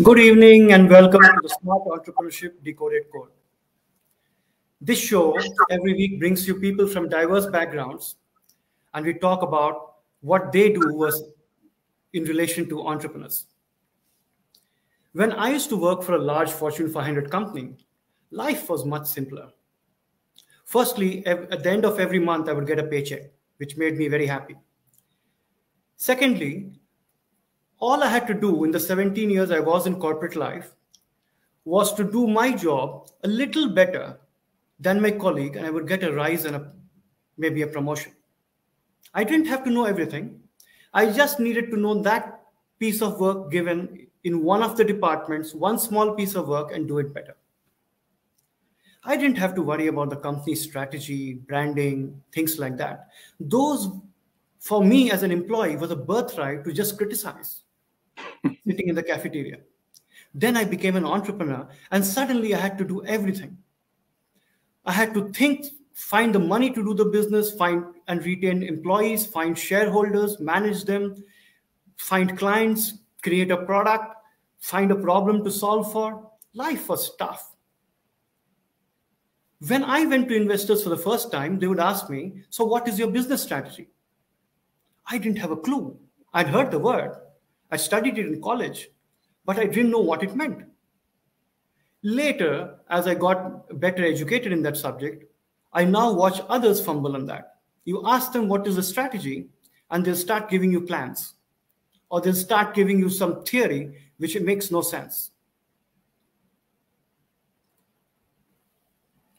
Good evening and welcome to the Smart Entrepreneurship Decoded Code. This show every week brings you people from diverse backgrounds and we talk about what they do in relation to entrepreneurs. When I used to work for a large Fortune 500 company, life was much simpler. Firstly, at the end of every month, I would get a paycheck, which made me very happy. Secondly, all I had to do in the 17 years I was in corporate life was to do my job a little better than my colleague, and I would get a rise and a, maybe a promotion. I didn't have to know everything. I just needed to know that piece of work given in one of the departments, one small piece of work, and do it better. I didn't have to worry about the company's strategy, branding, things like that. Those, for me as an employee, was a birthright to just criticize sitting in the cafeteria. Then I became an entrepreneur, and suddenly I had to do everything. I had to think, find the money to do the business, find and retain employees, find shareholders, manage them, find clients, create a product, find a problem to solve for. Life was tough. When I went to investors for the first time, they would ask me, So, what is your business strategy? I didn't have a clue. I'd heard the word, I studied it in college, but I didn't know what it meant. Later, as I got better educated in that subject, I now watch others fumble on that. You ask them what is the strategy, and they'll start giving you plans, or they'll start giving you some theory which makes no sense.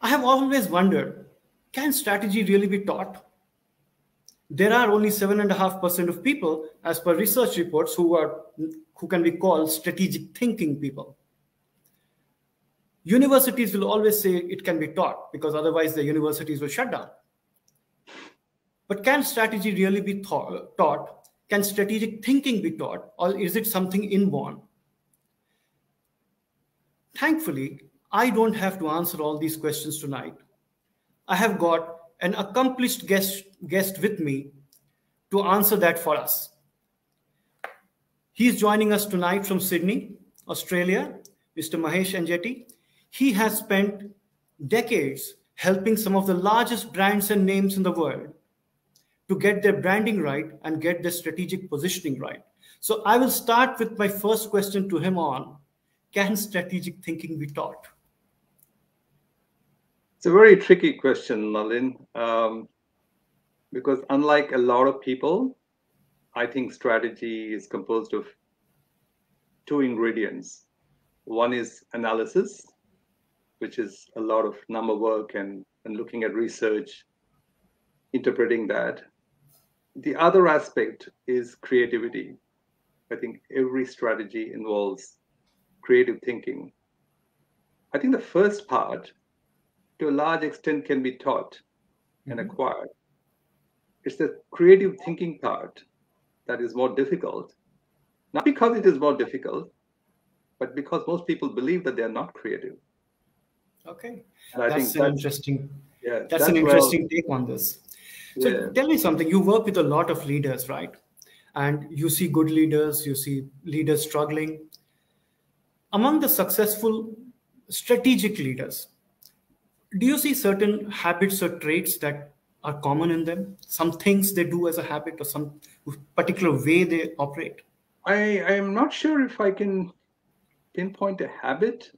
I have always wondered can strategy really be taught? There are only 7.5% of people, as per research reports, who, are, who can be called strategic thinking people. Universities will always say it can be taught because otherwise the universities will shut down. But can strategy really be taught? Can strategic thinking be taught, or is it something inborn? Thankfully, I don't have to answer all these questions tonight. I have got an accomplished guest, guest with me to answer that for us. He's joining us tonight from Sydney, Australia, Mr. Mahesh Enjeti. He has spent decades helping some of the largest brands and names in the world to get their branding right and get their strategic positioning right. So I will start with my first question to him on can strategic thinking be taught? It's a very tricky question, Nalin, um, because unlike a lot of people, I think strategy is composed of two ingredients. One is analysis, which is a lot of number work and, and looking at research, interpreting that. The other aspect is creativity. I think every strategy involves creative thinking. I think the first part to a large extent can be taught mm-hmm. and acquired. It's the creative thinking part that is more difficult, not because it is more difficult, but because most people believe that they are not creative. Okay, that's an that's, interesting. Yeah, that's, that's an interesting well, take on this. So yeah. tell me something. You work with a lot of leaders, right? And you see good leaders, you see leaders struggling. Among the successful strategic leaders, do you see certain habits or traits that are common in them? Some things they do as a habit or some particular way they operate? I i am not sure if i can pinpoint a habit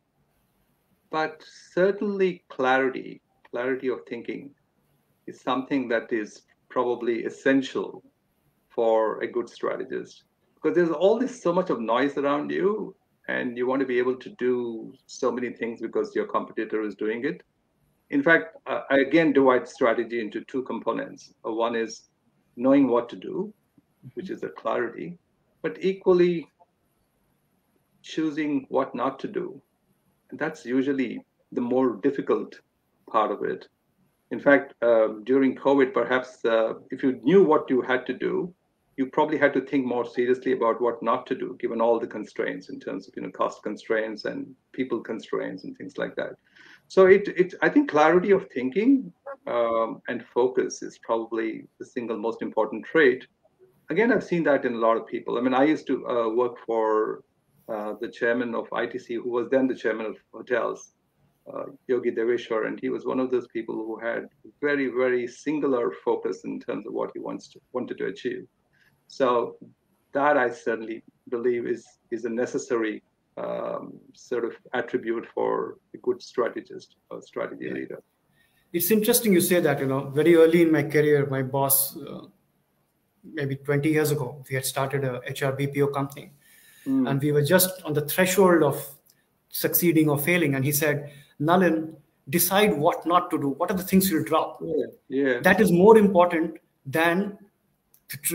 but certainly clarity clarity of thinking is something that is probably essential for a good strategist. Because there's all this so much of noise around you and you want to be able to do so many things because your competitor is doing it in fact, uh, I again divide strategy into two components. Uh, one is knowing what to do, which is a clarity, but equally choosing what not to do. And that's usually the more difficult part of it. In fact, um, during COVID, perhaps uh, if you knew what you had to do, you probably had to think more seriously about what not to do, given all the constraints in terms of you know cost constraints and people constraints and things like that. So it, it I think clarity of thinking um, and focus is probably the single most important trait. Again, I've seen that in a lot of people. I mean, I used to uh, work for uh, the chairman of ITC, who was then the chairman of hotels, uh, Yogi Deveshwar, and he was one of those people who had very, very singular focus in terms of what he wants to, wanted to achieve. So that I certainly believe is is a necessary um, sort of attribute for a good strategist or strategy yeah. leader. It's interesting you say that. You know, very early in my career, my boss, uh, maybe 20 years ago, we had started a HR BPO company, mm. and we were just on the threshold of succeeding or failing. And he said, Nalin, decide what not to do. What are the things you'll drop? Yeah, yeah. That is more important than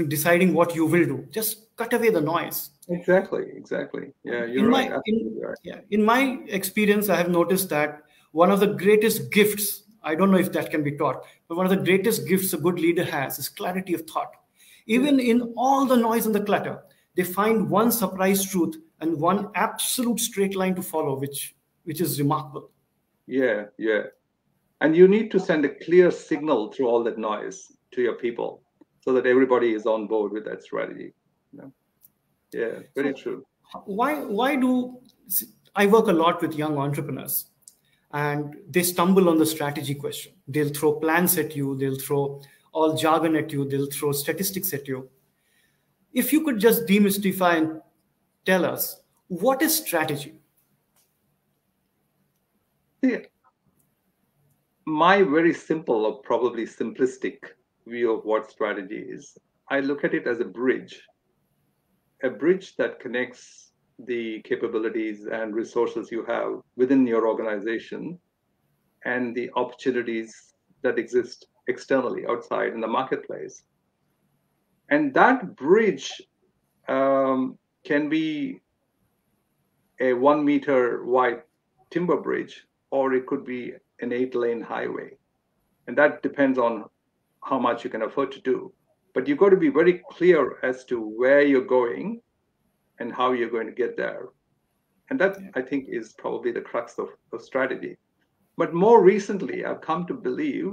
deciding what you will do. Just cut away the noise. Exactly, exactly. Yeah, you're in right. My, in, right. Yeah, in my experience, I have noticed that one of the greatest gifts, I don't know if that can be taught, but one of the greatest gifts a good leader has is clarity of thought. Even in all the noise and the clutter, they find one surprise truth and one absolute straight line to follow, which which is remarkable. Yeah, yeah. And you need to send a clear signal through all that noise to your people so that everybody is on board with that strategy. You know? Yeah, very so true. Why why do I work a lot with young entrepreneurs and they stumble on the strategy question. They'll throw plans at you, they'll throw all jargon at you, they'll throw statistics at you. If you could just demystify and tell us what is strategy? Yeah. My very simple or probably simplistic view of what strategy is. I look at it as a bridge, a bridge that connects the capabilities and resources you have within your organization and the opportunities that exist externally outside in the marketplace. And that bridge um, can be a one meter wide timber bridge, or it could be an eight lane highway. And that depends on how much you can afford to do. But you've got to be very clear as to where you're going and how you're going to get there. And that, I think, is probably the crux of, of strategy. But more recently, I've come to believe,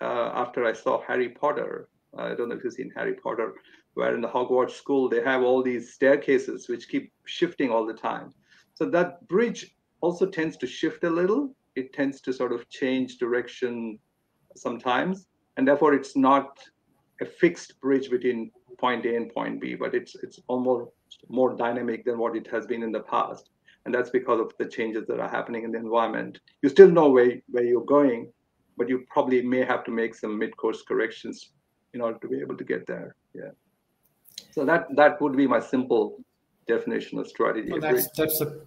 uh, after I saw Harry Potter, I don't know if you've seen Harry Potter, where in the Hogwarts school, they have all these staircases which keep shifting all the time. So that bridge also tends to shift a little. It tends to sort of change direction sometimes and therefore it's not a fixed bridge between point A and point B, but it's it's almost more dynamic than what it has been in the past. And that's because of the changes that are happening in the environment. You still know where, where you're going, but you probably may have to make some mid-course corrections in order to be able to get there. Yeah. So that that would be my simple definition of strategy. That's that's a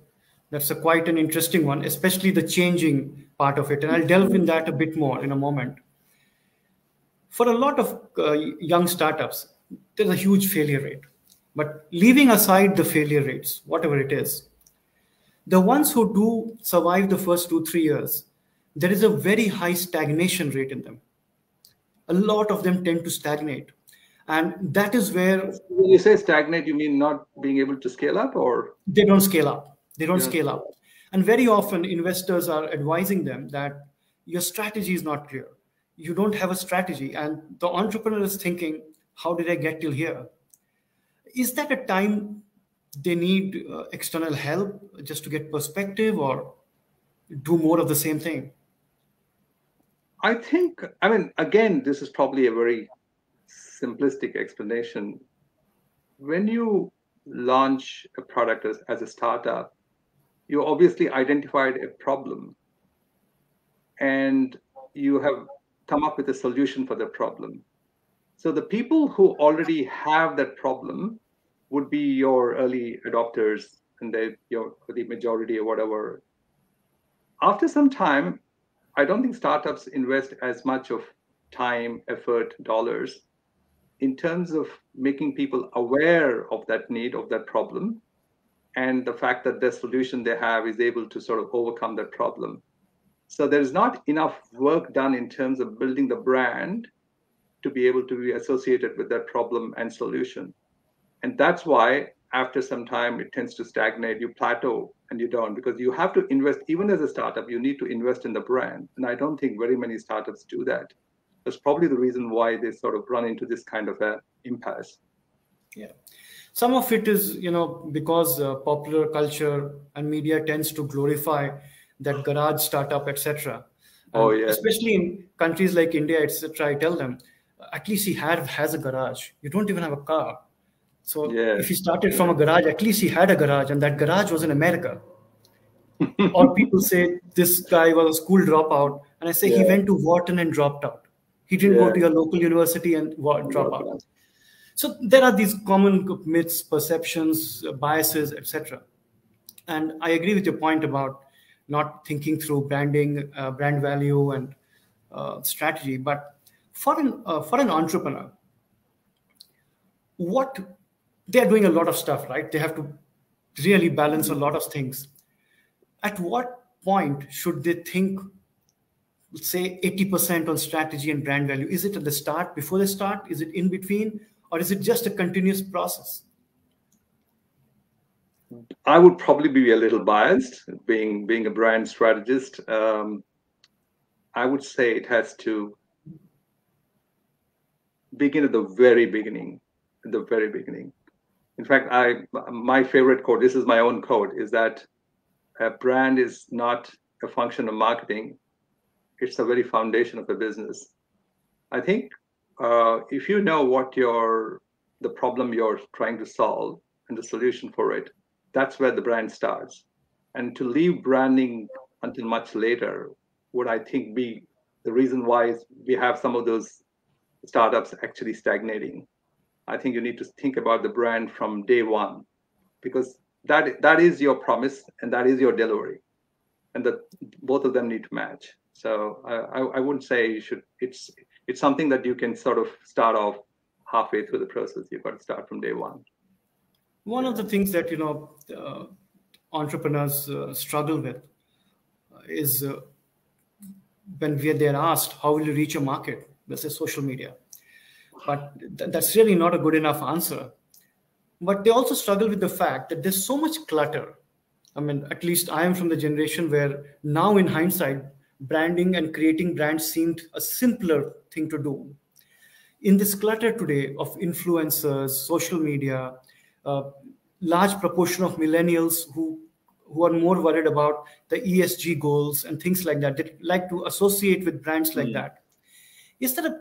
that's a quite an interesting one, especially the changing part of it. And I'll delve in that a bit more in a moment for a lot of uh, young startups, there's a huge failure rate. But leaving aside the failure rates, whatever it is, the ones who do survive the first two, three years, there is a very high stagnation rate in them. A lot of them tend to stagnate. And that is where. When you say stagnate, you mean not being able to scale up or? They don't scale up. They don't yeah. scale up. And very often, investors are advising them that your strategy is not clear you don't have a strategy. And the entrepreneur is thinking how did i get till here? Is that a time they need uh, external help just to get perspective or do more of the same thing? I think i mean again this is probably a very simplistic explanation. When you launch a product as, as a startup you obviously identified a problem and you have come up with a solution for the problem. So the people who already have that problem would be your early adopters and they your the majority or whatever. After some time, I don't think startups invest as much of time, effort, dollars in terms of making people aware of that need, of that problem, and the fact that the solution they have is able to sort of overcome that problem. So there's not enough work done in terms of building the brand to be able to be associated with that problem and solution. And that's why after some time it tends to stagnate, you plateau and you don't because you have to invest, even as a startup, you need to invest in the brand. And I don't think very many startups do that. That's probably the reason why they sort of run into this kind of a impasse. Yeah, some of it is you know because uh, popular culture and media tends to glorify that hmm. garage startup, etc. Oh yeah. Especially in countries like India, etc. I tell them, at least he had has a garage. You don't even have a car. So yeah. if he started from a garage, at least he had a garage, and that garage was in America. or people say this guy was a school dropout, and I say yeah. he went to Wharton and dropped out. He didn't yeah. go to your local university and drop out. So there are these common myths, perceptions, biases, etc. And I agree with your point about not thinking through branding, uh, brand value, and uh, strategy. But for an uh, for an entrepreneur, what they are doing a lot of stuff, right? They have to really balance a lot of things. At what point should they think, say, 80% on strategy and brand value? Is it at the start, before they start? Is it in between? Or is it just a continuous process? I would probably be a little biased, being being a brand strategist. Um, I would say it has to begin at the very beginning. At the very beginning. In fact, I my favorite quote. This is my own quote. Is that a brand is not a function of marketing; it's the very foundation of a business. I think uh, if you know what your the problem you're trying to solve and the solution for it, that's where the brand starts. And to leave branding until much later would I think be the reason why we have some of those startups actually stagnating. I think you need to think about the brand from day one because that that is your promise and that is your delivery and that both of them need to match so I, I wouldn't say you should it's it's something that you can sort of start off halfway through the process you've got to start from day one one of the things that you know uh, entrepreneurs uh, struggle with is uh, when they're asked how will you reach a market? Let's say social media. But th- that's really not a good enough answer. But they also struggle with the fact that there's so much clutter. I mean at least i am from the generation where now in hindsight branding and creating brands seemed a simpler thing to do. In this clutter today of influencers social media uh, large proportion of millennials who who are more worried about the ESG goals and things like that. They like to associate with brands like mm. that. Is there a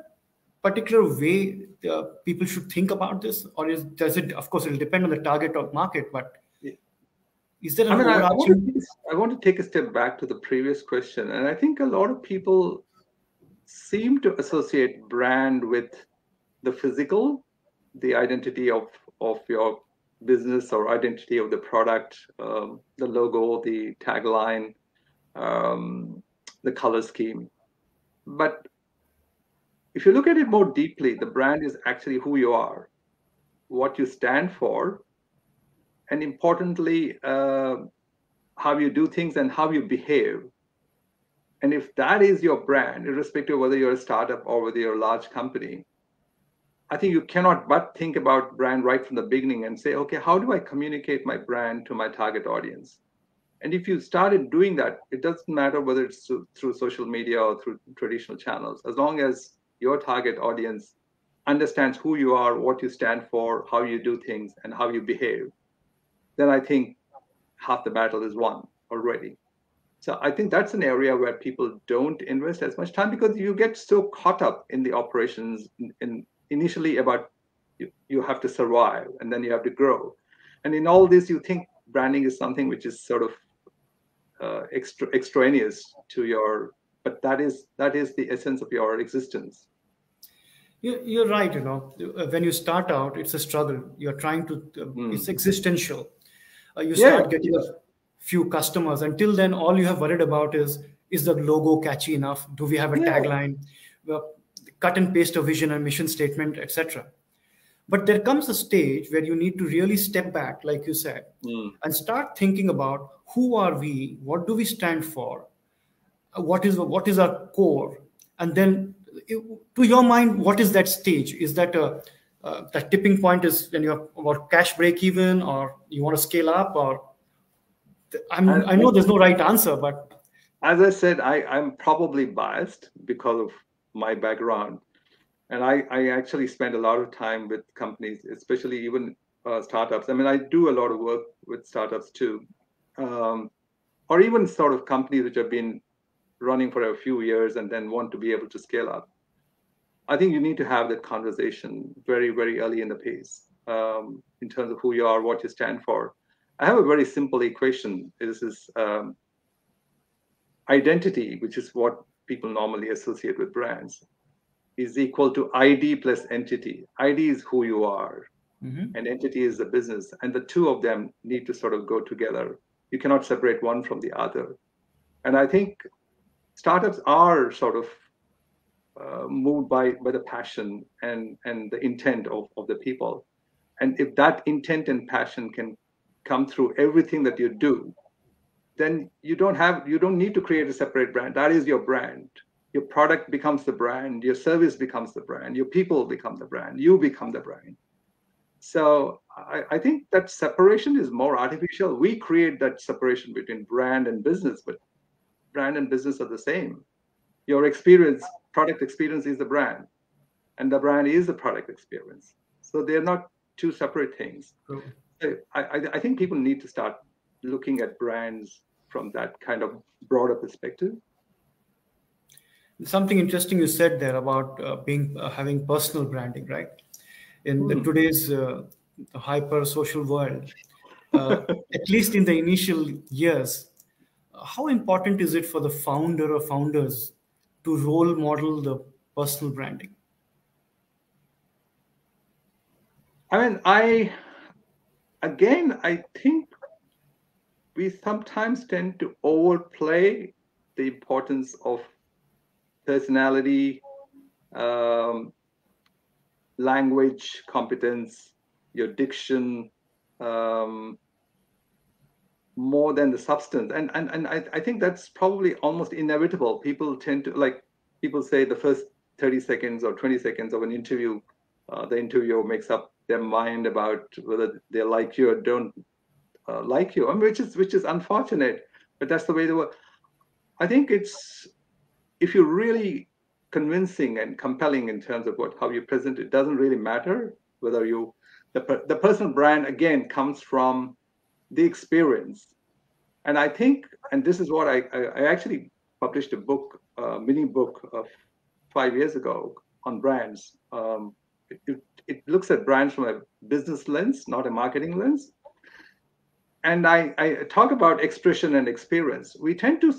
particular way uh, people should think about this, or is does it? Of course, it will depend on the target of market, but is there? I mean, I want, to, I want to take a step back to the previous question, and I think a lot of people seem to associate brand with the physical, the identity of of your business or identity of the product, um, the logo, the tagline, um, the color scheme. But if you look at it more deeply, the brand is actually who you are, what you stand for, and importantly, uh, how you do things and how you behave. And if that is your brand, irrespective of whether you're a startup or whether you're a large company, I think you cannot but think about brand right from the beginning and say, okay, how do I communicate my brand to my target audience? And if you started doing that, it doesn't matter whether it's through, social media or through traditional channels, as long as your target audience understands who you are, what you stand for, how you do things, and how you behave, then I think half the battle is won already. So I think that's an area where people don't invest as much time because you get so caught up in the operations in, in initially about you, you have to survive and then you have to grow. And in all this you think branding is something which is sort of uh, extra, extraneous to your but that is that is the essence of your existence. You're right you know. When you start out it's a struggle. You're trying to mm. it's existential. Uh, you start yeah. getting a few customers. Until then all you have worried about is is the logo catchy enough? Do we have a yeah. tagline cut and paste a vision and mission statement, etc. But there comes a stage where you need to really step back, like you said, mm. and start thinking about who are we, what do we stand for, what is what is our core, and then to your mind, what is that stage? Is that a uh, that tipping point is when you're about cash break even, or you want to scale up, or I'm, I know there's no right answer, but as I said, I, I'm probably biased because of my background. And I, I actually spend a lot of time with companies, especially even uh, startups. I mean, I do a lot of work with startups too, um, or even sort of companies which have been running for a few years and then want to be able to scale up. I think you need to have that conversation very, very early in the piece um, in terms of who you are, what you stand for. I have a very simple equation. This is um, identity, which is what people normally associate with brands, is equal to ID plus entity. ID is who you are, mm-hmm. and entity is the business. And the two of them need to sort of go together. You cannot separate one from the other. And I think startups are sort of uh, moved by by the passion and and the intent of, of the people and if that intent and passion can come through everything that you do then you don't have you don't need to create a separate brand. That is your brand. Your product becomes the brand. Your service becomes the brand. Your people become the brand. You become the brand. So I, I think that separation is more artificial. We create that separation between brand and business but brand and business are the same. Your experience product experience is the brand and the brand is the product experience. So they're not two separate things. I, I, I think people need to start looking at brands from that kind of broader perspective something interesting you said there about uh, being uh, having personal branding right in mm. the, today's uh, hyper social world uh, at least in the initial years how important is it for the founder or founders to role model the personal branding? I mean, I again, I think we sometimes tend to overplay the importance of personality, um, language competence, your diction, um, more than the substance. And and, and I, I think that's probably almost inevitable. People tend to like people say the first 30 seconds or 20 seconds of an interview uh, the interviewer makes up their mind about whether they like you or don't uh, like you I mean, which is which is unfortunate but that's the way the world i think it's if you're really convincing and compelling in terms of what how you present it doesn't really matter whether you the, the personal brand again comes from the experience. And I think, and this is what I, I, I actually published a book, a mini book of five years ago on brands. Um, it, it, it, looks at brands from a business lens, not a marketing lens. And I, I talk about expression and experience. We tend to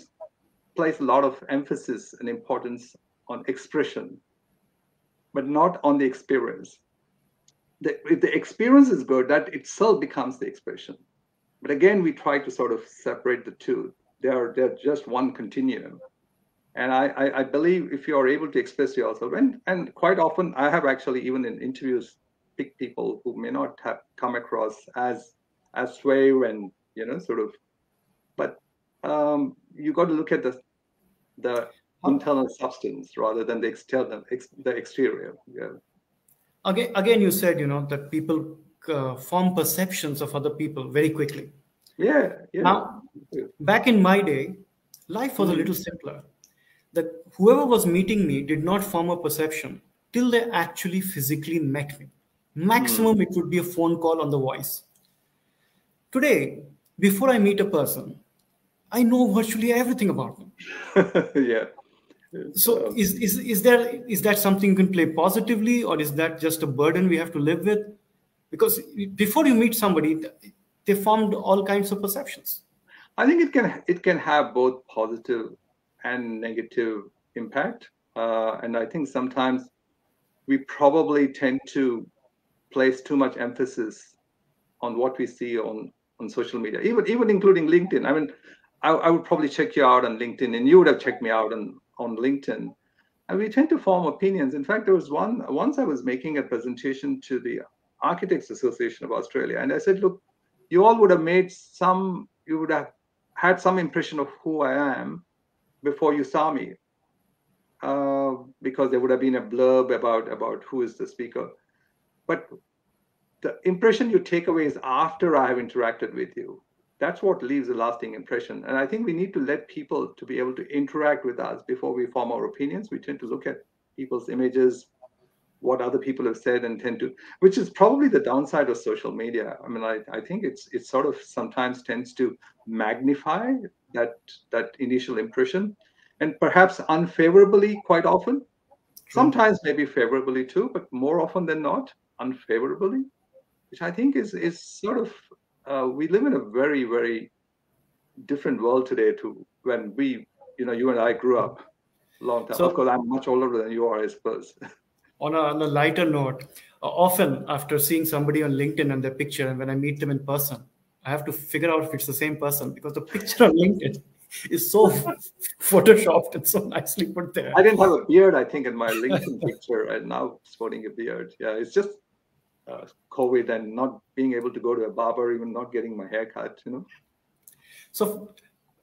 place a lot of emphasis and importance on expression, but not on the experience. The, if the experience is good, that itself becomes the expression. But again, we try to sort of separate the two. They are they're just one continuum. And I, I, I believe if you are able to express yourself, and, and quite often I have actually even in interviews picked people who may not have come across as as suave and you know sort of, but um, you got to look at the the internal substance rather than the external ex, the exterior. Yeah. Again, again, you said you know that people uh, form perceptions of other people very quickly. Yeah, yeah. Now, back in my day, life was a little simpler. That whoever was meeting me did not form a perception till they actually physically met me. Maximum, mm. it would be a phone call on the voice. Today, before I meet a person, I know virtually everything about them. yeah. So um, is, is is there is that something you can play positively, or is that just a burden we have to live with? because before you meet somebody they formed all kinds of perceptions i think it can it can have both positive and negative impact uh, and i think sometimes we probably tend to place too much emphasis on what we see on on social media even even including linkedin i mean I, I would probably check you out on linkedin and you would have checked me out on on linkedin and we tend to form opinions in fact there was one once i was making a presentation to the Architects Association of Australia. And I said, look, you all would have made some, you would have had some impression of who I am before you saw me. Uh, because there would have been a blurb about about who is the speaker. But the impression you take away is after I have interacted with you. That's what leaves a lasting impression. And I think we need to let people to be able to interact with us before we form our opinions. We tend to look at people's images, what other people have said and tend to which is probably the downside of social media i mean i, I think it's it sort of sometimes tends to magnify that that initial impression and perhaps unfavorably quite often sometimes maybe favorably too but more often than not unfavorably which i think is is sort of uh, we live in a very very different world today to when we you know you and i grew up a long time so, of course i'm much older than you are i suppose on a, on a lighter note, uh, often after seeing somebody on LinkedIn and their picture, and when I meet them in person, I have to figure out if it's the same person because the picture on LinkedIn is so photoshopped and so nicely put there. I didn't have a beard, I think, in my LinkedIn picture, and now sporting a beard. Yeah, it's just uh, COVID and not being able to go to a barber, even not getting my hair cut, you know. So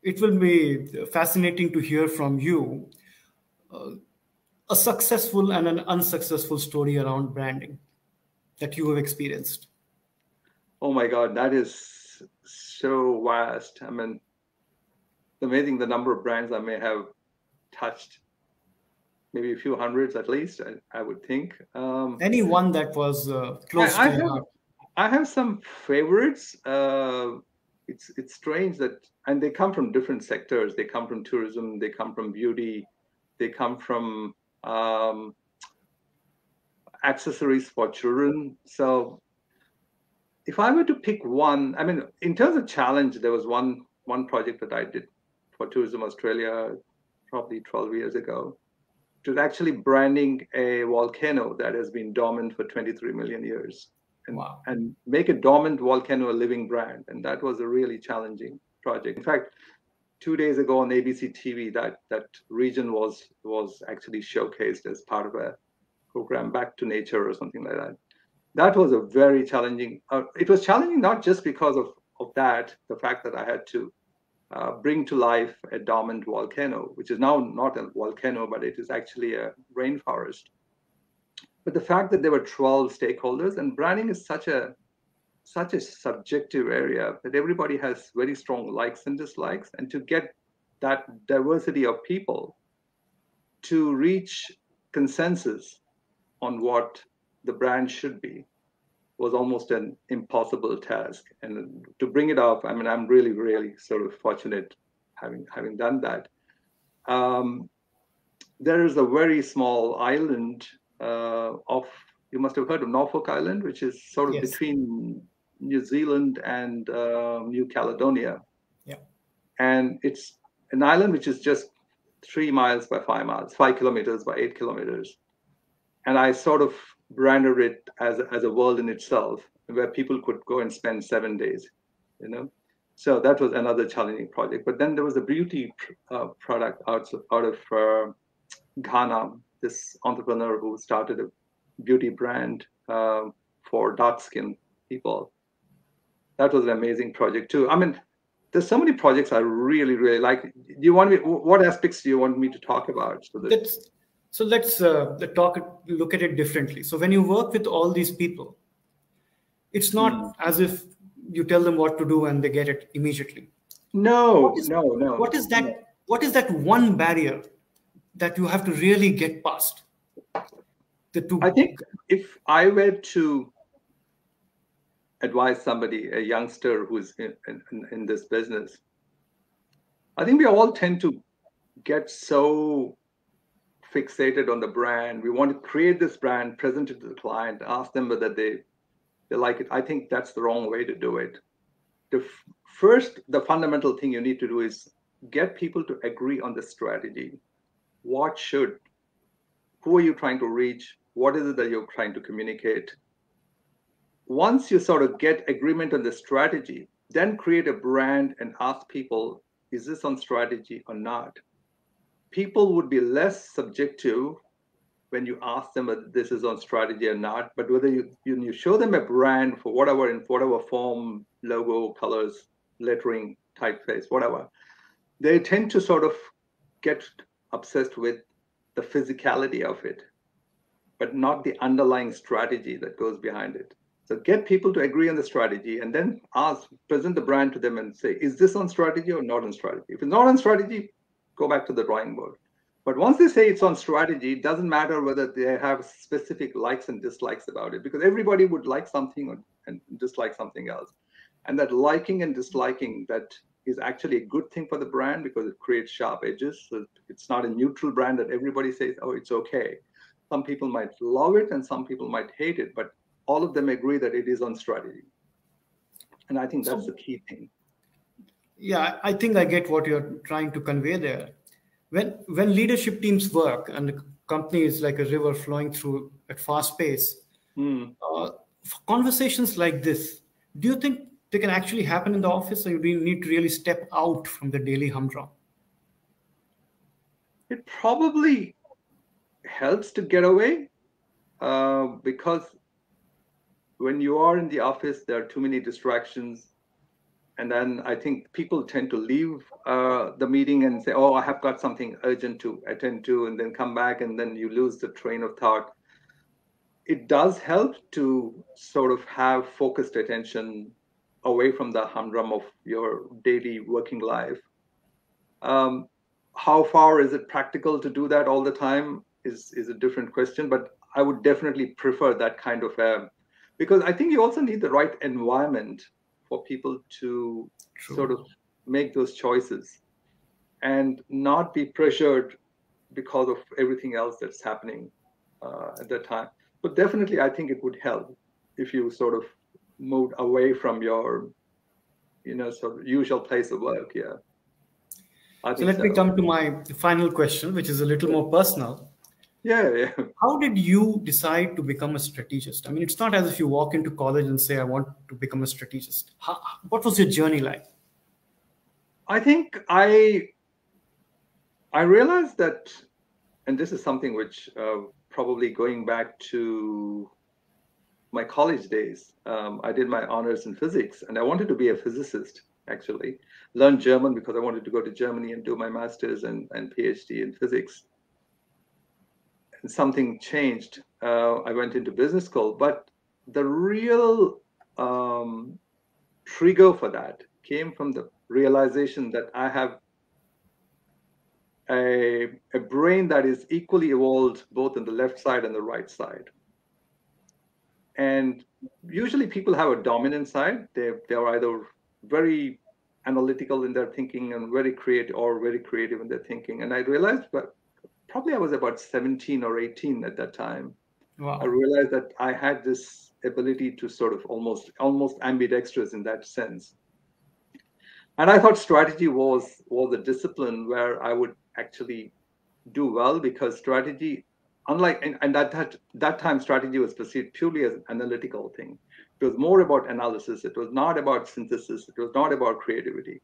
it will be fascinating to hear from you. Uh, a successful and an unsuccessful story around branding that you have experienced? Oh my God, that is so vast. I mean, amazing the number of brands I may have touched. Maybe a few hundreds at least, I, I would think. Um, Any one that was uh, close I, I to have, I have some favorites. Uh, it's it's strange that, and they come from different sectors. They come from tourism. They come from beauty. They come from um, accessories for children. So if I were to pick one, I mean, in terms of challenge, there was one one project that I did for Tourism Australia probably 12 years ago. Was actually branding a volcano that has been dormant for 23 million years. And, wow. and make a dormant volcano a living brand. And that was a really challenging project. In fact, two days ago on ABC TV, that that region was was actually showcased as part of a program, Back to Nature or something like that. That was a very challenging. Uh, it was challenging not just because of of that, the fact that I had to uh, bring to life a dormant volcano, which is now not a volcano, but it is actually a rainforest. But the fact that there were 12 stakeholders, and branding is such a such a subjective area that everybody has very strong likes and dislikes and to get that diversity of people to reach consensus on what the brand should be was almost an impossible task and to bring it off i mean i'm really really sort of fortunate having having done that um, there is a very small island uh, of you must have heard of norfolk island which is sort of yes. between New Zealand and uh, New Caledonia. Yeah. And it's an island which is just three miles by five miles, five kilometers by eight kilometers. And I sort of branded it as, as a world in itself where people could go and spend seven days, you know. So that was another challenging project. But then there was a beauty uh, product out, out of uh, Ghana, this entrepreneur who started a beauty brand uh, for dark skin people that was an amazing project too. I mean, there's so many projects I really, really like. Do you want me? What aspects do you want me to talk about? So, that... let's so let's uh, talk look at it differently. So when you work with all these people, it's not mm. as if you tell them what to do and they get it immediately. No, is, no, no. What is that? No. What is that one barrier that you have to really get past? The two. I think if I were to advise somebody, a youngster who's in, in, in this business, I think we all tend to get so fixated on the brand. We want to create this brand, present it to the client, ask them whether they they like it. I think that's the wrong way to do it. The f- first, the fundamental thing you need to do is get people to agree on the strategy. What should, who are you trying to reach? What is it that you're trying to communicate? once you sort of get agreement on the strategy, then create a brand and ask people, is this on strategy or not? People would be less subjective when you ask them whether this is on strategy or not, but whether you, you, you show them a brand for whatever in whatever form, logo, colors, lettering, typeface, whatever, they tend to sort of get obsessed with the physicality of it, but not the underlying strategy that goes behind it. So get people to agree on the strategy and then ask, present the brand to them and say, is this on strategy or not on strategy? If it's not on strategy, go back to the drawing board. But once they say it's on strategy, it doesn't matter whether they have specific likes and dislikes about it, because everybody would like something and dislike something else. And that liking and disliking that is actually a good thing for the brand because it creates sharp edges. So it's not a neutral brand that everybody says, oh, it's okay. Some people might love it and some people might hate it, but all of them agree that it is on strategy. And I think that's so, the key thing. Yeah, I think I get what you're trying to convey there. When when leadership teams work and the company is like a river flowing through at fast pace, mm. uh, conversations like this, do you think they can actually happen in the office, or you need to really step out from the daily humdrum? It probably helps to get away uh, because when you are in the office, there are too many distractions. And then I think people tend to leave uh, the meeting and say, oh, I have got something urgent to attend to, and then come back, and then you lose the train of thought. It does help to sort of have focused attention away from the humdrum of your daily working life. Um, how far is it practical to do that all the time is, is a different question, but I would definitely prefer that kind of a, because I think you also need the right environment for people to True. sort of make those choices and not be pressured because of everything else that's happening uh, at that time. But definitely, I think it would help if you sort of moved away from your, you know, sort of usual place of work. Yeah. so let so. me come to my final question, which is a little more personal. Yeah, yeah. How did you decide to become a strategist? I mean, it's not as if you walk into college and say, "I want to become a strategist." How, what was your journey like? I think I I realized that, and this is something which uh, probably going back to my college days. Um, I did my honors in physics, and I wanted to be a physicist. Actually, learn German because I wanted to go to Germany and do my masters and, and PhD in physics. Something changed. Uh, I went into business school, but the real um, trigger for that came from the realization that I have a, a brain that is equally evolved both on the left side and the right side and usually people have a dominant side they they're either very analytical in their thinking and very creative or very creative in their thinking and i realized but probably i was about 17 or 18 at that time. Wow. i realized that i had this ability to sort of almost almost ambidextrous in that sense. And i thought strategy was was a discipline where i would actually do well because strategy unlike and, and that, that that time strategy was perceived purely as an analytical thing. It was more about analysis. It was not about synthesis. It was not about creativity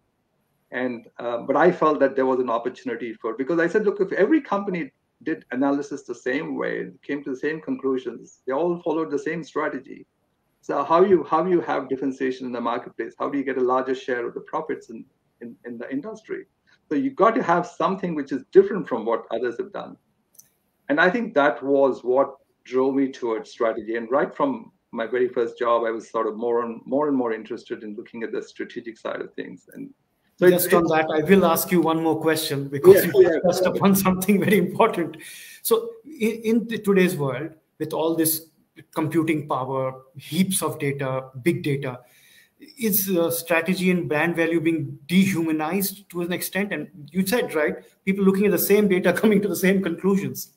and um, but i felt that there was an opportunity for because i said look if every company did analysis the same way came to the same conclusions they all followed the same strategy so how you how you have differentiation in the marketplace how do you get a larger share of the profits in in, in the industry so you've got to have something which is different from what others have done and I think that was what drove me towards strategy. And right from my very first job, I was sort of more and more and more interested in looking at the strategic side of things. And so just on that, I will ask you one more question because yeah, you yeah, touched upon something very important. So in, in today's world, with all this computing power, heaps of data, big data, is uh, strategy and brand value being dehumanized to an extent? And you said, right, people looking at the same data coming to the same conclusions.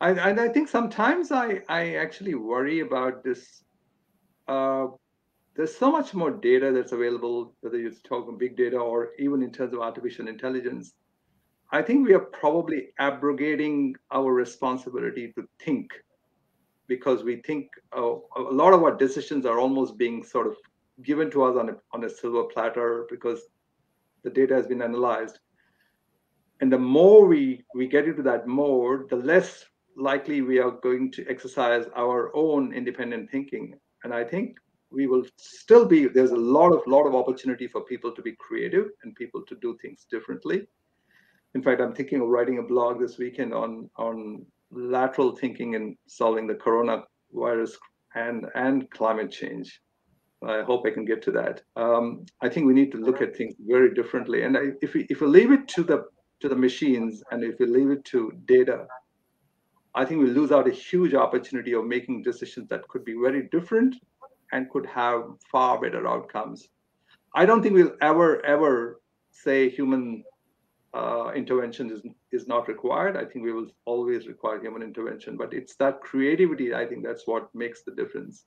I, and I think sometimes I, I actually worry about this. Uh, there's so much more data that's available, whether you're talking big data or even in terms of artificial intelligence. I think we are probably abrogating our responsibility to think because we think uh, a lot of our decisions are almost being sort of given to us on a, on a silver platter because the data has been analyzed and the more we we get into that mode the less likely we are going to exercise our own independent thinking. And I think we will still be there's a lot of lot of opportunity for people to be creative and people to do things differently. In fact, I'm thinking of writing a blog this weekend on on lateral thinking and solving the coronavirus and and climate change. I hope I can get to that. Um, I think we need to look at things very differently. And I, if we if we leave it to the to the machines and if we leave it to data, I think we lose out a huge opportunity of making decisions that could be very different and could have far better outcomes. I don't think we'll ever, ever say human uh, intervention is, is not required. I think we will always require human intervention, but it's that creativity, I think that's what makes the difference.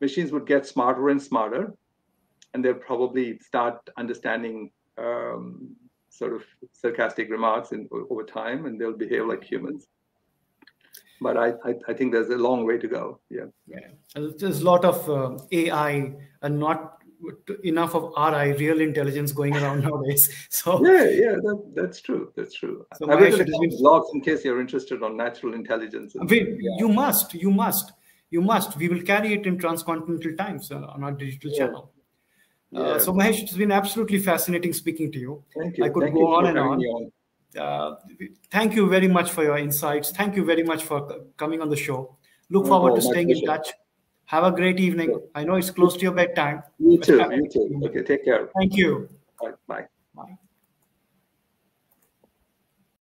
Machines would get smarter and smarter, and they'll probably start understanding um, sort of sarcastic remarks in, over time, and they'll behave like humans. But I, I, I think there's a long way to go. Yeah. Yeah. There's a lot of uh, AI and not enough of RI, real intelligence, going around nowadays. So yeah, yeah, that, that's true. That's true. So I've written blogs in case you're interested on natural intelligence. We, yeah. You must. You must. You must. We will carry it in transcontinental times uh, on our digital yeah. channel. Uh, yeah. Uh, so Mahesh, it's been absolutely fascinating speaking to you. Thank you. I could Thank go on and on. on. Uh, thank you very much for your insights. Thank you very much for coming on the show. Look no, forward no, to staying pleasure. in touch. Have a great evening. I know it's close to your bedtime. Me too. You too. Okay, take care. Thank you. Bye. Bye. Bye.